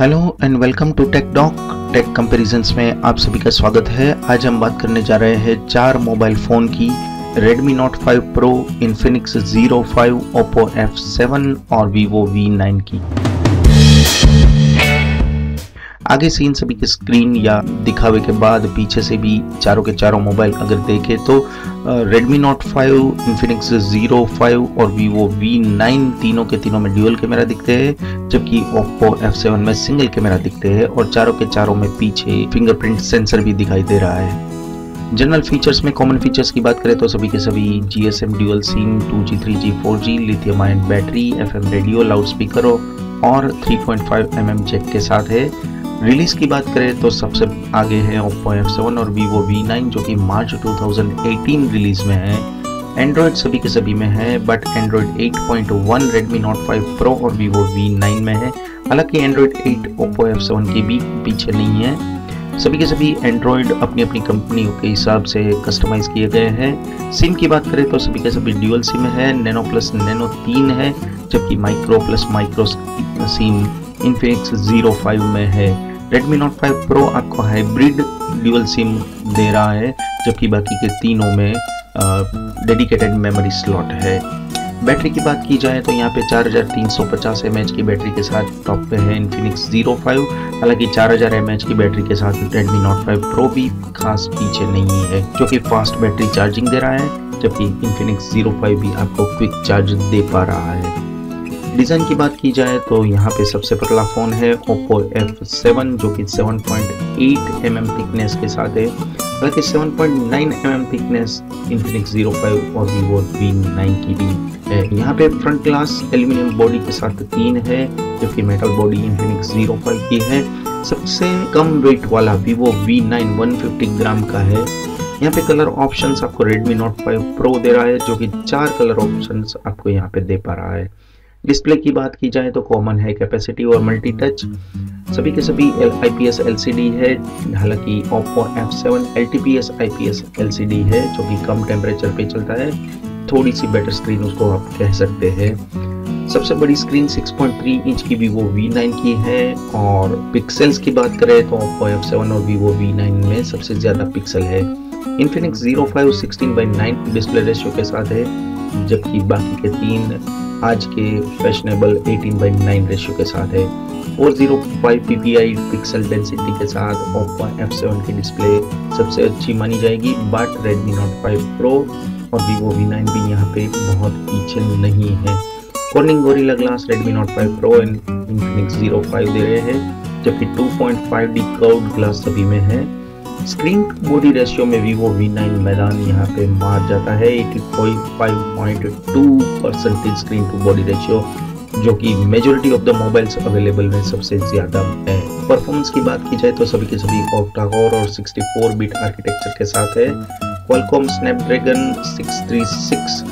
Hello and welcome to tech doc tech comparisons में आप सभी का स्वागत है। आज हम बात करने जा रहे हैं चार मोबाइल फ़ोन की Redmi Note 5 Pro, Infinix Zero 5, Oppo F7 और Vivo V9 की। आगे से इन सभी के स्क्रीन या दिखावे के बाद पीछे से भी चारों के चारों मोबाइल अगर देखें तो Redmi Note 5, Infinix Zero 5 और Vivo V9 तीनों के तीनों में ड्यूअल कैमरा दिखते हैं जबकि Oppo F7 में सिंगल कैमरा दिखते हैं और चारों के चारों में पीछे फिंगरप्रिंट सेंसर भी दिखाई दे रहा है। जनरल फीचर्स में कॉमन फीचर्स की बात करें तो सभी के सभी G S M dual SIM two G three G four G lithium ion battery F M radio loud speaker और 3.5 पॉइंट mm जैक के साथ है। रिलीज़ की बात करें तो सबसे आगे है Oppo F7 और Vivo V9 जो कि मार्च 2018 रिलीज़ में है। एंड्रॉयड सभी के सभी में है but Android 8.1 point one Redmi Note five Pro और वीवो वी नाइन में है। हालाँकि एंड्रॉयड 8 Oppo F7 के भी पीछे नहीं है। सभी के सभी एंड्रॉयड अपनी अपनी कंपनियों के हिसाब से कस्टमाइज किए गए हैं। सिम की बात करें तो सभी के सभी ड्यूअल सिम है नैनो प्लस नैनो तीन है, जबकि micro plus micro SIM Infinix zero five में है। Redmi Note 5 Pro आपको हाइब्रिड ड्यूअल सिम दे रहा है, जबकि बाकी के तीनों में डेडिकेटेड मेमोरी स्लॉट है। बैटरी की बात की जाए तो यहाँ पे 4350 mAh की बैटरी के साथ टॉप पे है Infinix Zero 5 हालाँकि 4000 mAh की बैटरी के साथ Redmi Note 5 Pro भी खास पीछे नहीं है, जो कि फास्ट बैटरी चार्जिंग दे रहा है, जबकि Infinix Zero 5 भी आपको क्विक चार्ज दे पा रहा है। डिज़ाइन की बात की जाए तो यहाँ पे सबसे पतला फ़ोन है Oppo F7 जो कि 7.8 पॉइंट mm थिकनेस के साथ है। बल्कि 7.9 पॉइंट mm थिकनेस Zero 5 और Vivo V9 की भी है। यहाँ पे फ्रंट ग्लास एल्यूमिनियम बॉडी के साथ तीन है जो जबकि मेटल बॉडी Zero 5 की है। सबसे कम वेट वाला Vivo V9 150 ग्राम का है। यहाँ पे कलर ऑप्शंस आपको Redmi Note 5 Pro दे रहा है, जो कि चार कलर ऑप्शंस आपको यहाँ पे दे पा रहा है। डिस्प्ले की बात की जाए तो कॉमन है कैपेसिटी और मल्टी टच सभी के सभी I P S L C D है। हालाँकि Oppo F seven L T P S I P S L C D है, जो कि कम टेम्परेचर पे चलता है। थोड़ी सी बेटर स्क्रीन उसको आप कह सकते हैं। सबसे बड़ी स्क्रीन 6.3 इंच की Vivo V9 की है। और पिक्सल्स की बात करें तो Oppo F7 और Vivo V9 में सबसे ज़्यादा पिक्सल है। Infinix Zero 5 16 by 9 display ratio के साथ है। जबकि बाकी के तीन आज के फैशनेबल 18 बाई 9 रेशियो के साथ है। 405 ppi पिक्सल डेंसिटी के साथ Oppo F7 की डिस्प्ले सबसे अच्छी मानी जाएगी बट Redmi Note 5 Pro और Vivo V9 भी यहाँ पे बहुत पीछे नहीं है। Corning Gorilla glass Redmi Note 5 Pro and Infinix Zero 5 दे रहे हैं, जबकि 2.5D कर्व्ड ग्लास सभी में है। स्क्रीन बॉडी रेशियो में Vivo V9 मैदान यहाँ पे मार जाता है। 85.2 percentage screen to body ratio जो कि majority of the mobiles available में सबसे ज़्यादा है। परफॉर्मेंस की बात की जाए तो सभी के सभी ऑक्टा कोर और 64 बिट आर्किटेक्चर के साथ है। Qualcomm Snapdragon 636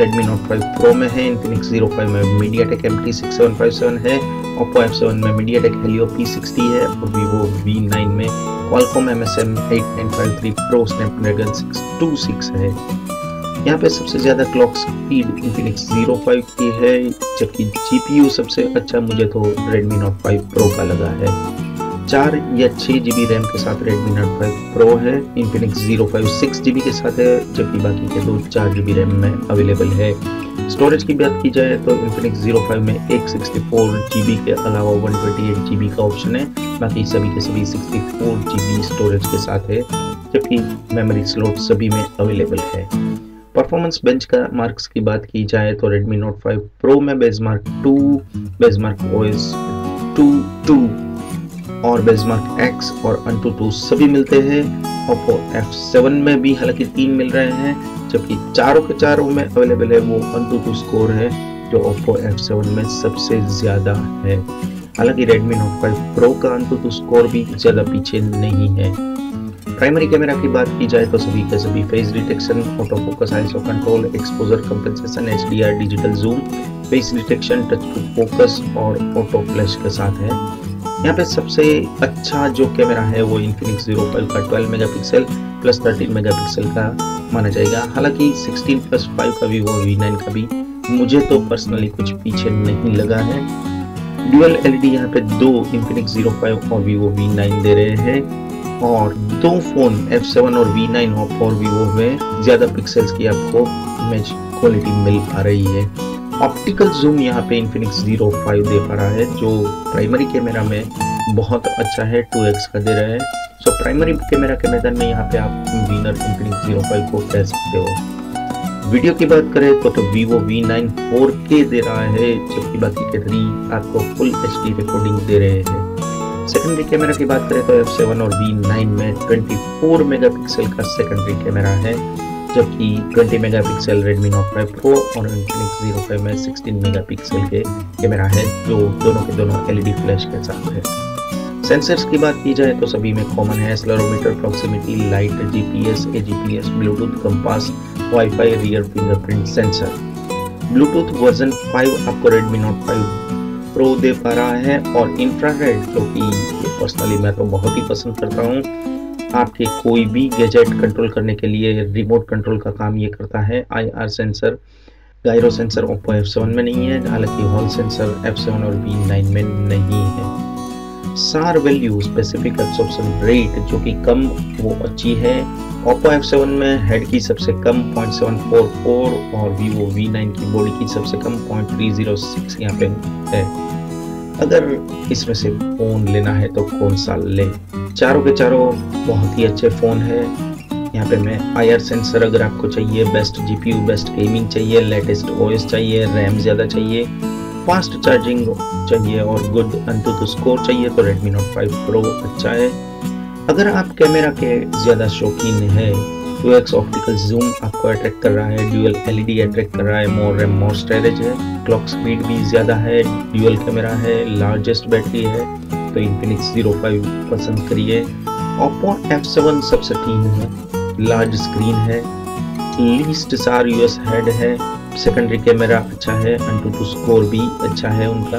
Redmi Note 5 Pro में है। Infinix Zero 5 में MediaTek MT6757 है। Oppo F7 में MediaTek Helio P60 है और Vivo V9 में Qualcomm MSM 8953 Pro Snapdragon 626 है। यहाँ पे सबसे ज़्यादा क्लॉक स्पीड Infinix Zero 5 की है, जबकि GPU सबसे अच्छा मुझे तो रेडमी नोट फाइव प्रो का लगा है। चार या छः जी बी रैम के साथ रेडमी नोट फाइव प्रो है, Infinix Zero 5 six G B के साथ है, जबकि बाकी के दो चार जी बी रैम में अवेलेबल है। स्टोरेज की बात की जाए तो Infinix Zero 5 में एक सिक्सटी फोर जी बी के अलावा one twenty eight G B का ऑप्शन है। बाकी सभी के सभी सिक्सटी फोर स्टोरेज के साथ है जबकि मेमोरी स्लॉट सभी में अवेलेबल है। परफॉर्मेंस बेंच का मार्क्स की बात की जाए तो Redmi Note 5 Pro में बेजमार्क 2, बेजमार्क OS 2, 2 और बेजमार्क X और Antutu सभी मिलते हैं। Oppo F7 में भी हालाँकि तीन मिल रहे हैं जबकि चारों के चारों में अवेलेबल है वो टू स्कोर है जो Oppo F7 में सबसे ज़्यादा है। हालाँकि Redmi Note 5 Pro का टू स्कोर भी ज़्यादा पीछे नहीं है। प्राइमरी कैमरा की बात की जाए तो सभी के सभी face detection auto focus ISO control exposure compensation HDR digital zoom face detection touch to focus और ऑटो फ्लैश के साथ है। यहाँ पे सबसे अच्छा जो कैमरा है वो इन्फिनिक्स ज़ीरो 5 का 12 मेगापिक्सल प्लस 13 मेगापिक्सल का माना जाएगा। हालाँकि 16 प्लस 5 का भी वो वी नाइन का भी। मुझे तो पर्सनली कुछ पीछे नहीं लगा है। ड्यूअल एलईडी यहाँ पे दो Infinix Zero Five और Vivo V9 दे रहे हैं और दो फ़ोन F7 और V9 और Vivo में ज़्यादा पिक्सल्स की आपको इमेज क्वालिटी मिल पा रही है। ऑप्टिकल जूम यहाँ पे Infinix Zero Five दे पा रहा है, जो प्राइमरी कैमरा में बहुत अच्छा है टू एक्स का दे रहा है। सो प्राइमरी कैमरा के मैदान में यहाँ पे आप विनर Infinix Zero Five को कह सकते हो। वीडियो की बात करें तो, तो Vivo V9 4K दे रहा है जबकि बाकी के थ्री आपको फुल एच डी रिकॉर्डिंग दे रहे हैं। सेकेंडरी कैमरा की बात करें तो F7 और V9 में 24 मेगापिक्सल का सेकेंडरी कैमरा है जबकि 20 मेगापिक्सल Redmi Note 5 Pro और Infinix Zero 5 में 16 मेगापिक्सल के कैमरा है जो दोनों के दोनों एलईडी फ्लैश के साथ है। सेंसर्स की बात की जाए तो सभी में कॉमन है accelerometer proximity light GPS AGPS Bluetooth compass WiFi rear fingerprint sensor Bluetooth version 5 आपको Redmi Note 5 Pro दे पा रहा है और इंफ्रारेड जो कि पर्सनली मैं तो बहुत ही पसंद करता हूँ, आपके कोई भी गैजेट कंट्रोल करने के लिए रिमोट कंट्रोल का काम ये करता है। IR sensor gyro sensor Oppo F7 में नहीं है, हालाँकि हॉल सेंसर F7 और V9 में नहीं है। सार वैल्यू स्पेसिफिक एब्सॉर्प्शन रेट जो कि कम वो अच्छी है। Oppo F7 में हेड की सबसे कम 0.744 और Vivo V9 की बॉडी की सबसे कम 0.306 यहाँ पे है। अगर इसमें से फ़ोन लेना है तो कौन सा ले? चारों के चारों बहुत ही अच्छे फ़ोन है। यहाँ पे मैं आई सेंसर अगर आपको चाहिए बेस्ट जीपीयू बेस्ट गेमिंग चाहिए लेटेस्ट ओएस चाहिए रैम ज़्यादा चाहिए फास्ट चार्जिंग चाहिए और गुड अंतु स्कोर चाहिए तो Redmi Note 5 Pro अच्छा है। अगर आप कैमरा के ज़्यादा शौकीन है टू एक्स ऑप्टिकल जूम आपको अट्रैक्ट कर रहा है ड्यूअल एलईडी अट्रैक्ट कर रहा है मोर रैम मोर स्टोरेज है। क्लॉक स्पीड भी ज़्यादा है ड्यूअल कैमरा है लार्जेस्ट बैटरी है तो इन्फिनिक्स ज़ीरो फाइव पसंद करिए। ओप्पो एफ़ सेवन सबसे तीन है लार्ज स्क्रीन है लीस्ट सार यूएस हेड है। सेकेंडरी कैमरा अच्छा है अंटू टू स्कोर भी अच्छा है उनका,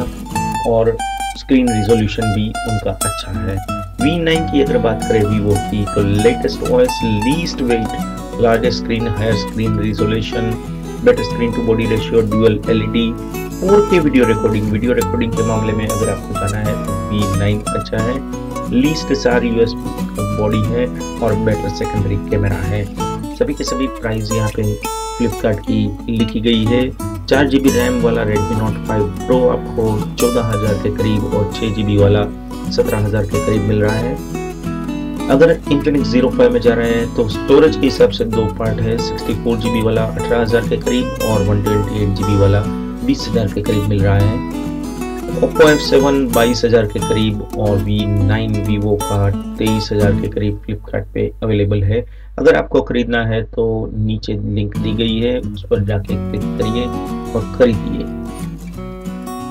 और स्क्रीन रिजोल्यूशन भी उनका अच्छा है। V9 की अगर बात करें वीवो की तो latest OS least weight largest screen higher screen resolution better screen to body ratio dual LED 4K video recording video recording के मामले में अगर आपको जाना है तो वी नाइन अच्छा है। लीस्ट सार यूएस बॉडी है और बेटर सेकेंडरी कैमरा है। सभी के सभी प्राइस यहाँ पे फ्लिपकार्ट की लिखी गई है। चार जी बी रैम वाला रेडमी नोट 5 प्रो आपको चौदह हज़ार के करीब और छः जी बी वाला सत्रह हज़ार के करीब मिल रहा है। अगर इंटरनेट ज़ीरो फाइव में जा रहे हैं तो स्टोरेज के हिसाब से दो पार्ट है। सिक्सटी फोर जी वाला अठारह हज़ार के करीब और one twenty eight G B वाला बीस हज़ार के करीब मिल रहा है। Oppo F7 बाईस हज़ार के करीब और वी नाइन वीवो का तेईस हज़ार के करीब फ्लिपकार्ट पे अवेलेबल है। अगर आपको खरीदना है तो नीचे लिंक दी गई है, उस पर जाके क्लिक करिए और खरीदिए।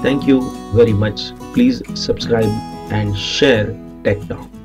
Thank you very much please subscribe and share tech talk